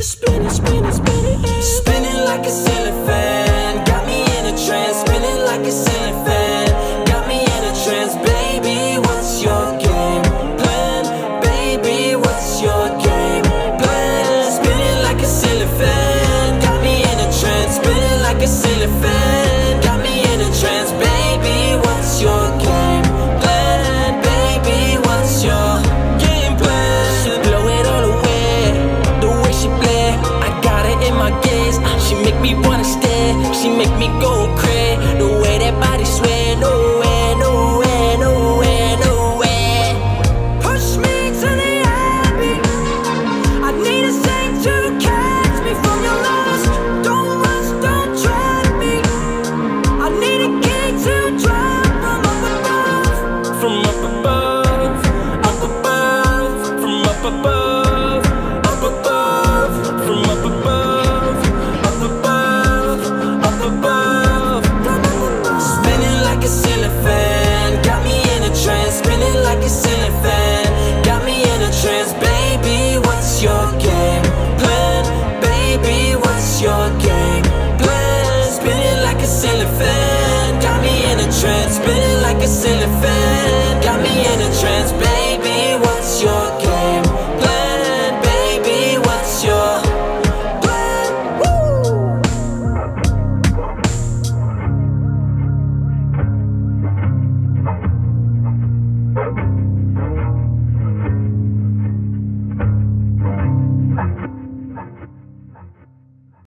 Spinning, spinning, spinning, spinning like a ceiling fan. Got me in a trance, spinning like a ceiling fan. Got me in a trance, baby. What's your game plan? Baby, what's your game plan? Spinning like a ceiling fan. Got me in a trance, spinning like a ceiling fan. From up above, up above, from up above, up above, from up above, up above, up above. Spinning like a ceiling fan, got me in a trance. Spinning like a ceiling fan, got me in a trance. Baby, what's your game plan? Baby, what's your game plan? Spinning like a ceiling fan, got me in a trance. Spinning like a ceiling fan,